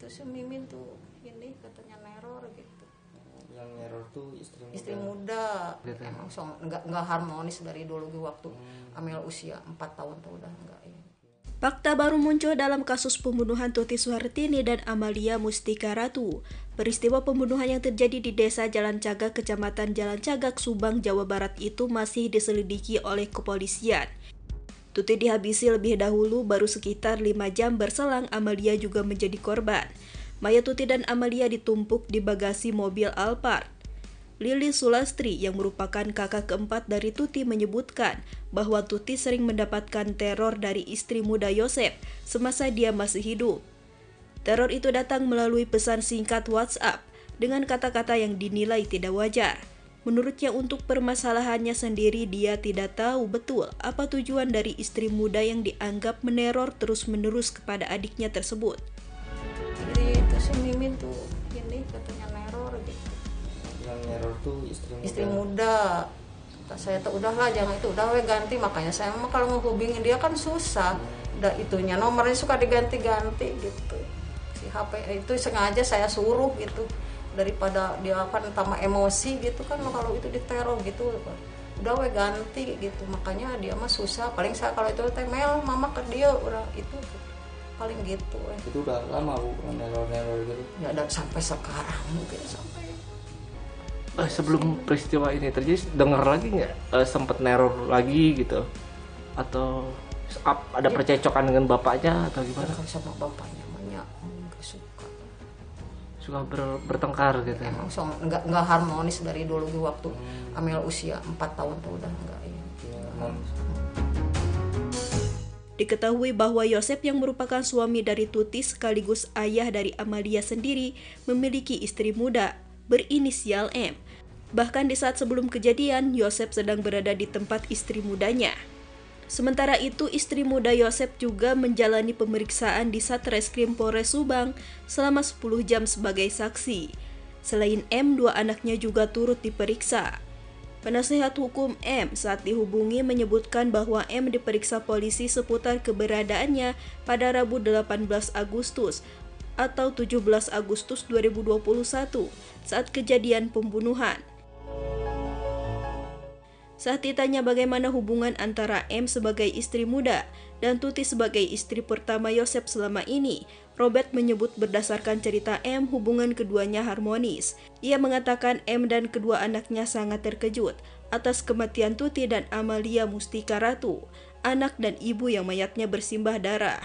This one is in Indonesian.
gitu si mimin tuh ini katanya neror gitu yang neror tuh istri muda istri muda gitu. emang song nggak nggak harmonis dari dulu waktu hmm. Amel usia 4 tahun tuh udah nggak ya. Fakta baru muncul dalam kasus pembunuhan Tuti Suhartini dan Amalia Mustika Ratu. Peristiwa pembunuhan yang terjadi di desa Jalan Cagak, kecamatan Jalan Cagak, Subang, Jawa Barat itu masih diselidiki oleh kepolisian. Tuti dihabisi lebih dahulu baru sekitar 5 jam berselang Amalia juga menjadi korban. Mayat Tuti dan Amalia ditumpuk di bagasi mobil Alphard. Lili Sulastri yang merupakan kakak keempat dari Tuti menyebutkan bahwa Tuti sering mendapatkan teror dari istri muda Yosep semasa dia masih hidup. Teror itu datang melalui pesan singkat WhatsApp dengan kata-kata yang dinilai tidak wajar. Menurutnya untuk permasalahannya sendiri dia tidak tahu betul apa tujuan dari istri muda yang dianggap meneror terus-menerus kepada adiknya tersebut. jadi itu si Mimin tuh ini katanya neror gitu yang neror tuh istri muda. Istri muda. Kata saya tuh udahlah jangan itu udah we ganti. Makanya saya mah kalau ngehubungin dia kan susah. Udah itunya nomornya suka diganti-ganti gitu. Si HP itu sengaja saya suruh gitu daripada dia kan tambah emosi gitu kan kalau itu diteror gitu udah we ganti gitu. Makanya dia mah susah. Paling saya kalau itu teh mel mama ke dia udah itu paling gitu we. itu udah lama bu neror neror gitu. Ya dan sampai sekarang mungkin sampai Eh, sebelum peristiwa ini terjadi dengar lagi nggak? Eh, sempet neror lagi gitu? Atau ada percecokan dengan bapaknya atau gimana? kalau sama bapaknya banyak nggak suka suka ber- bertengkar gitu emang so nggak nggak harmonis dari dulu di waktu Amel usia 4 tahun tuh udah enggak ya ya, Diketahui bahwa Yosep yang merupakan suami dari Tuti sekaligus ayah dari Amalia sendiri memiliki istri muda berinisial M. Bahkan di saat sebelum kejadian, Yosep sedang berada di tempat istri mudanya. Sementara itu, istri muda Yosep juga menjalani pemeriksaan di Satreskrim Polres Subang selama 10 jam sebagai saksi. Selain M, dua anaknya juga turut diperiksa. Penasehat hukum M saat dihubungi menyebutkan bahwa M diperiksa polisi seputar keberadaannya pada Rabu 18 Agustus atau 17 Agustus 2021 saat kejadian pembunuhan. Saat ditanya bagaimana hubungan antara M sebagai istri muda dan Tuti sebagai istri pertama Yosep selama ini, Robert menyebut berdasarkan cerita M hubungan keduanya harmonis. Ia mengatakan M dan kedua anaknya sangat terkejut atas kematian Tuti dan Amalia Mustika Ratu, anak dan ibu yang mayatnya bersimbah darah.